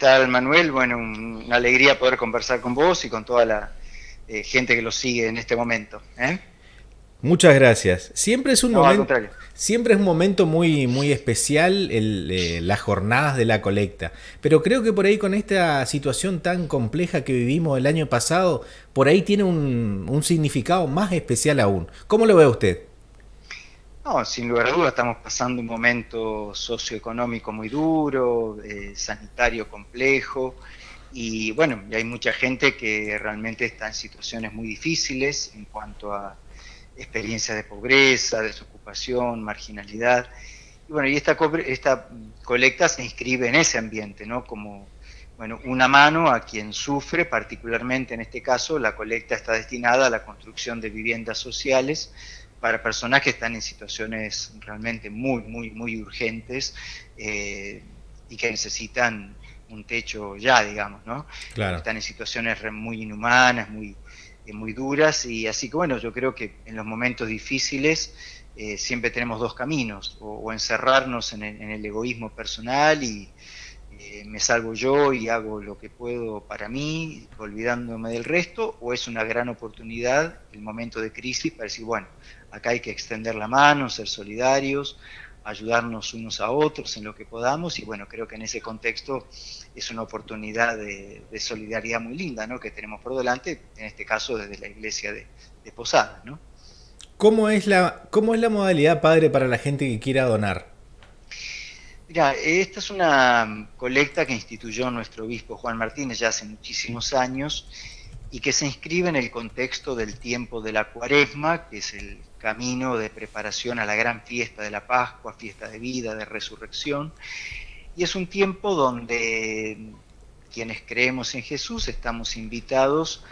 tal, Manuel? Bueno, una alegría poder conversar con vos y con toda la eh, gente que lo sigue en este momento. ¿eh? Muchas gracias. Siempre es un momento, siempre es un momento muy, muy especial el, las jornadas de la colecta. Pero creo que por ahí con esta situación tan compleja que vivimos el año pasado, por ahí tiene un, un significado más especial aún. ¿Cómo lo ve usted? No, sin lugar a dudas estamos pasando un momento socioeconómico muy duro, eh, sanitario complejo y bueno, hay mucha gente que realmente está en situaciones muy difíciles en cuanto a experiencias de pobreza, desocupación, marginalidad. Y bueno, y esta, esta colecta se inscribe en ese ambiente, ¿no? Como bueno, una mano a quien sufre, particularmente en este caso, la colecta está destinada a la construcción de viviendas sociales para personas que están en situaciones realmente muy, muy, muy urgentes eh, y que necesitan un techo ya, digamos, ¿no? Claro. Están en situaciones muy inhumanas, muy, eh, muy duras y así que bueno, yo creo que en los momentos difíciles eh, siempre tenemos dos caminos, o, encerrarnos en el, egoísmo personal y me salvo yo y hago lo que puedo para mí, olvidándome del resto, o es una gran oportunidad, el momento de crisis, para decir, bueno, Acá hay que extender la mano, ser solidarios, ayudarnos unos a otros en lo que podamos y bueno, creo que en ese contexto es una oportunidad de, solidaridad muy linda ¿no? que tenemos por delante, en este caso desde la iglesia de, de Posada. ¿no? ¿Cómo, es la, ¿Cómo es la modalidad, padre, para la gente que quiera donar? Mira, esta es una colecta que instituyó nuestro obispo Juan Martínez ya hace muchísimos años y que se inscribe en el contexto del tiempo de la cuaresma, que es el camino de preparación a la gran fiesta de la Pascua, fiesta de vida, de resurrección, y es un tiempo donde quienes creemos en Jesús estamos invitados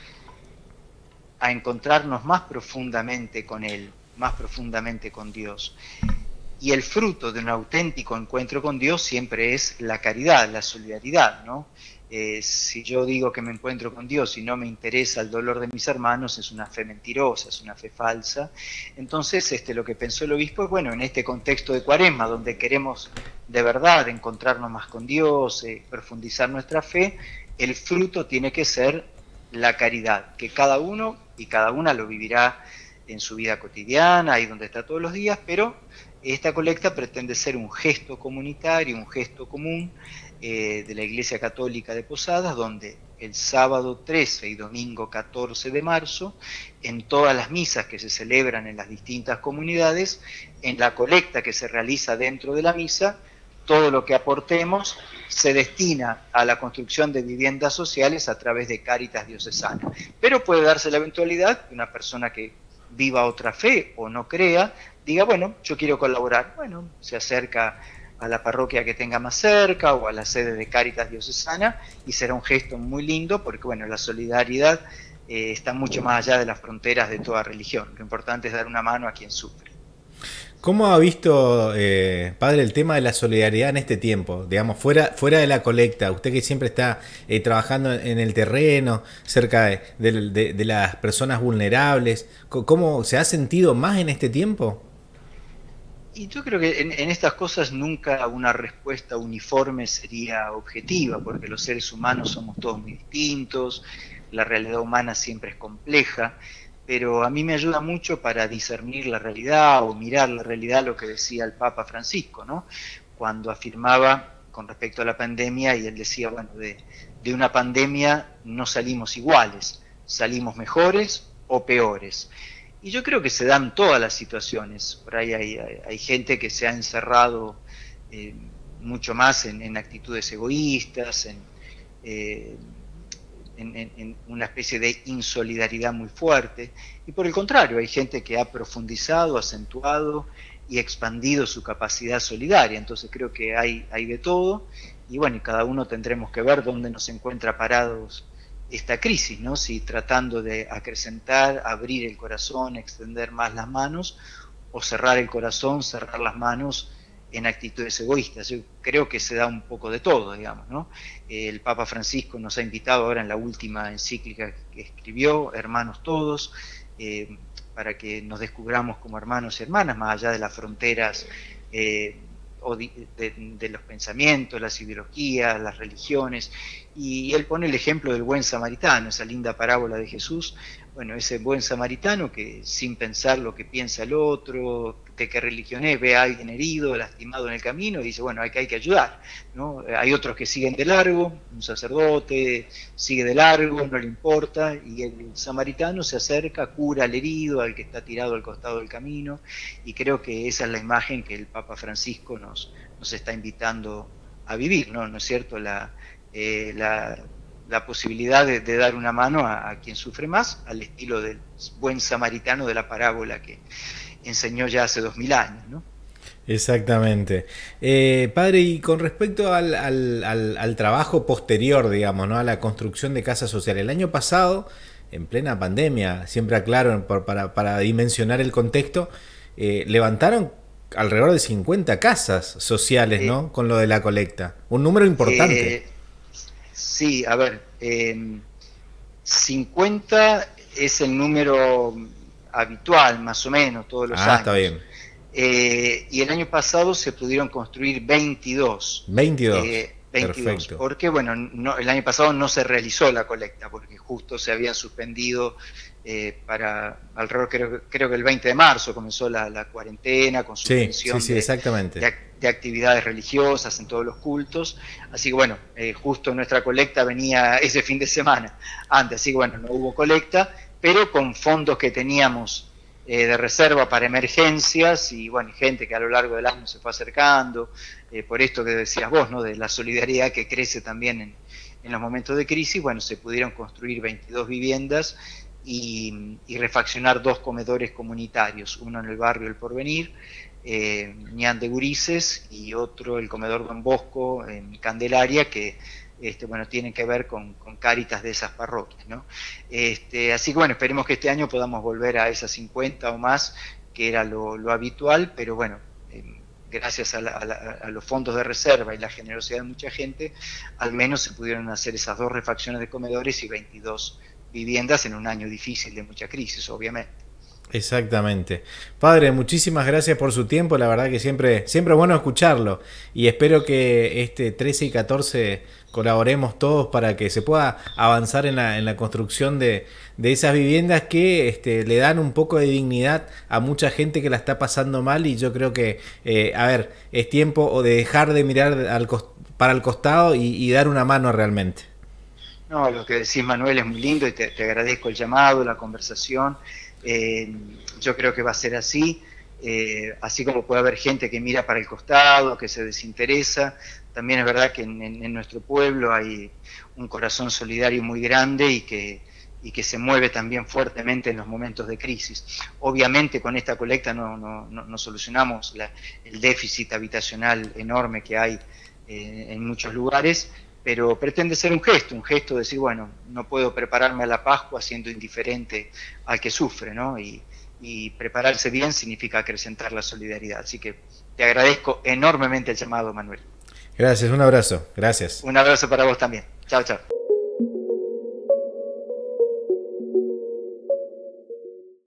a encontrarnos más profundamente con Él, más profundamente con Dios. Y el fruto de un auténtico encuentro con Dios siempre es la caridad, la solidaridad, ¿no? Eh, si yo digo que me encuentro con Dios y no me interesa el dolor de mis hermanos, es una fe mentirosa, es una fe falsa. Entonces, este, lo que pensó el obispo es, bueno, en este contexto de cuaresma, donde queremos de verdad encontrarnos más con Dios, eh, profundizar nuestra fe, el fruto tiene que ser la caridad, que cada uno y cada una lo vivirá en su vida cotidiana, ahí donde está todos los días, pero esta colecta pretende ser un gesto comunitario, un gesto común eh, de la Iglesia Católica de Posadas, donde el sábado 13 y domingo 14 de marzo, en todas las misas que se celebran en las distintas comunidades, en la colecta que se realiza dentro de la misa, todo lo que aportemos se destina a la construcción de viviendas sociales a través de Cáritas Diocesana. Pero puede darse la eventualidad que una persona que viva otra fe o no crea, diga, bueno, yo quiero colaborar. Bueno, se acerca a la parroquia que tenga más cerca o a la sede de Cáritas Diocesana y será un gesto muy lindo porque, bueno, la solidaridad eh, está mucho más allá de las fronteras de toda religión. Lo importante es dar una mano a quien sufre. ¿Cómo ha visto, eh, padre, el tema de la solidaridad en este tiempo? Digamos, fuera, fuera de la colecta, usted que siempre está eh, trabajando en el terreno, cerca de, de, las personas vulnerables, ¿cómo se ha sentido más en este tiempo? Y yo creo que en, estas cosas nunca una respuesta uniforme sería objetiva, porque los seres humanos somos todos muy distintos, la realidad humana siempre es compleja pero a mí me ayuda mucho para discernir la realidad o mirar la realidad, lo que decía el Papa Francisco, ¿no? Cuando afirmaba con respecto a la pandemia y él decía, bueno, de, una pandemia no salimos iguales, salimos mejores o peores. Y yo creo que se dan todas las situaciones. Por ahí hay, gente que se ha encerrado eh, mucho más en, actitudes egoístas, en, eh, en, una especie de insolidaridad muy fuerte. Y por el contrario, hay gente que ha profundizado, acentuado y expandido su capacidad solidaria. Entonces creo que hay, hay de todo. Y bueno, cada uno tendremos que ver dónde nos encuentra parados esta crisis, ¿no? Si tratando de acrecentar, abrir el corazón, extender más las manos, o cerrar el corazón, cerrar las manos en actitudes egoístas. Yo creo que se da un poco de todo, digamos, ¿no? El Papa Francisco nos ha invitado ahora en la última encíclica que escribió, hermanos todos, eh, para que nos descubramos como hermanos y hermanas, más allá de las fronteras eh, de, los pensamientos, las ideologías, las religiones. Y él pone el ejemplo del buen samaritano, esa linda parábola de Jesús. Bueno, ese buen samaritano que sin pensar lo que piensa el otro, de qué religión es, ve a alguien herido, lastimado en el camino y dice, bueno, hay que, hay que ayudar. ¿no? Hay otros que siguen de largo, un sacerdote sigue de largo, no le importa, y el samaritano se acerca, cura al herido, al que está tirado al costado del camino, y creo que esa es la imagen que el Papa Francisco nos, nos está invitando a vivir, ¿no? ¿No es cierto? La, eh, la, posibilidad de, dar una mano a, quien sufre más, al estilo del buen samaritano de la parábola que enseñó ya hace dos mil años, ¿no? Exactamente. Eh, padre, y con respecto al, al, trabajo posterior, digamos, ¿no? a la construcción de casas sociales, el año pasado, en plena pandemia, siempre aclaro para, para dimensionar el contexto, eh, levantaron alrededor de 50 casas sociales, ¿no? Con lo de la colecta. Un número importante. Eh, sí, a ver, 50 em, es el número habitual, más o menos, todos los ah, años. está bien. Eh, y el año pasado se pudieron construir 22. 22. 22. Porque, bueno, no, el año pasado no se realizó la colecta, porque justo se había suspendido eh, para alrededor, creo, creo, que el 20 de marzo comenzó la, cuarentena con suspensión sí, exactamente. De, actividades religiosas en todos los cultos. Así que, bueno, eh, justo nuestra colecta venía ese fin de semana antes, así que, bueno, no hubo colecta, pero con fondos que teníamos eh, de reserva para emergencias y bueno, gente que a lo largo del año se fue acercando, eh, por esto que decías vos, ¿no? de la solidaridad que crece también en, en los momentos de crisis, bueno, se pudieron construir 22 viviendas y, refaccionar dos comedores comunitarios, uno en el barrio El Porvenir, eh, Ñan de Gurises, y otro el comedor Don Bosco en Candelaria, que este, bueno, tienen que ver con, con cáritas de esas parroquias. ¿no? Este, así que bueno, esperemos que este año podamos volver a esas 50 o más, que era lo, habitual, pero bueno, em, gracias a, a, los fondos de reserva y la generosidad de mucha gente, al menos se pudieron hacer esas dos refacciones de comedores y 22 viviendas en un año difícil de mucha crisis, obviamente. Exactamente. Padre, muchísimas gracias por su tiempo. La verdad que siempre, siempre es bueno escucharlo. Y espero que este 13 y 14 colaboremos todos para que se pueda avanzar en la, en la construcción de, de, esas viviendas que este, le dan un poco de dignidad a mucha gente que la está pasando mal. Y yo creo que, eh, a ver, es tiempo de dejar de mirar al, para el costado y, dar una mano realmente. No, lo que decís Manuel es muy lindo y te agradezco el llamado, la conversación. Eh, yo creo que va a ser así, eh, así como puede haber gente que mira para el costado, que se desinteresa, también es verdad que en, nuestro pueblo hay un corazón solidario muy grande y que, se mueve también fuertemente en los momentos de crisis. Obviamente con esta colecta no, no, no, solucionamos el déficit habitacional enorme que hay eh, en muchos lugares, pero pretende ser un gesto, un gesto de decir, bueno, no puedo prepararme a la Pascua siendo indiferente al que sufre, ¿no? Y, y prepararse bien significa acrecentar la solidaridad. Así que te agradezco enormemente el llamado, Manuel. Gracias, un abrazo, gracias. Un abrazo para vos también. Chao, chao.